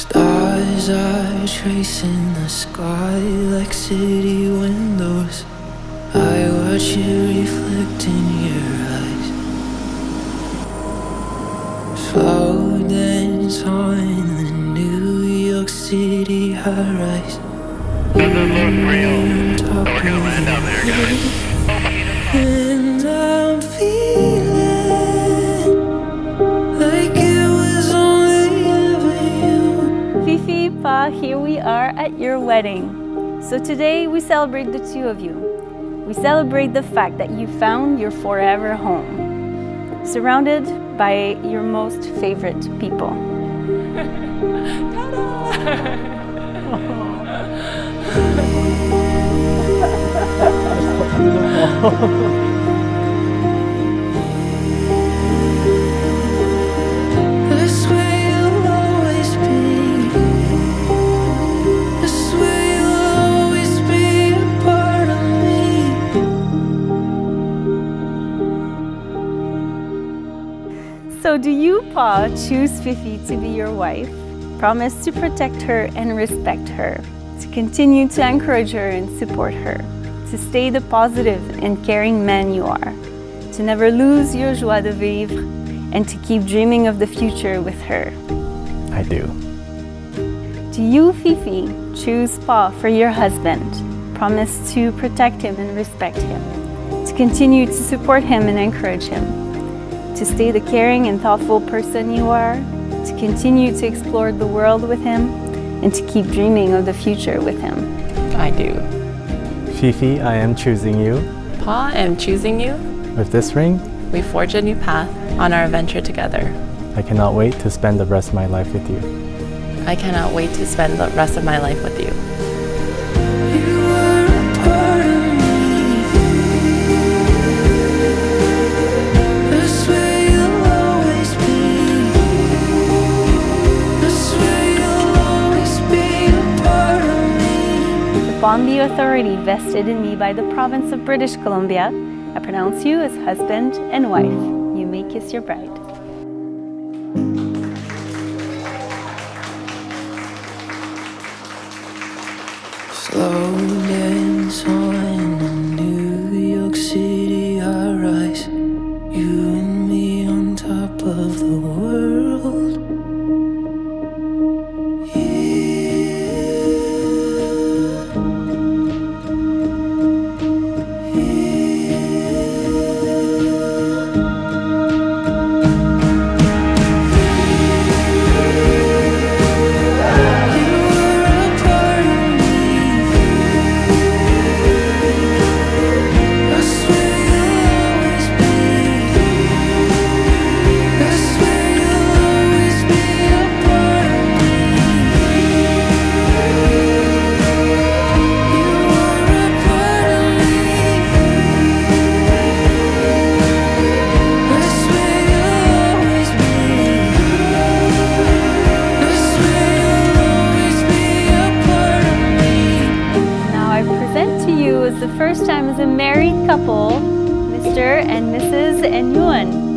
Stars are tracing the sky like city windows. I watch you reflect in your eyes. Slow dance on the New York City high rise. We're gonna Here we are at your wedding. So today we celebrate the two of you. We celebrate the fact that you found your forever home, surrounded by your most favorite people. This do you, Paw, choose Fify to be your wife? Promise to protect her and respect her, to continue to encourage her and support her, to stay the positive and caring man you are, to never lose your joie de vivre, and to keep dreaming of the future with her. I do. Do you, Fify, choose Paw for your husband? Promise to protect him and respect him, to continue to support him and encourage him, to stay the caring and thoughtful person you are, to continue to explore the world with him, and to keep dreaming of the future with him. I do. Fify, I am choosing you. Paw, I'm choosing you. With this ring, We forge a new path on our adventure together. I cannot wait to spend the rest of my life with you. I cannot wait to spend the rest of my life with you. You Upon the authority vested in me by the province of British Columbia, I pronounce you as husband and wife. You may kiss your bride. Slow dance on the New York City high rise. You and me on top of the world. First time as a married couple, Mr. and Mrs. Enyuan.